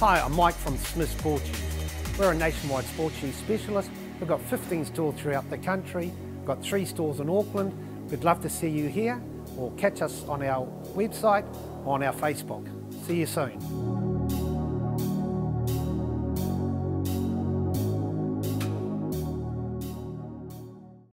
Hi, I'm Mike from Smith Sports Shoes. We're a nationwide sports shoe specialist. We've got 15 stores throughout the country. We've got three stores in Auckland. We'd love to see you here or catch us on our website or on our Facebook. See you soon.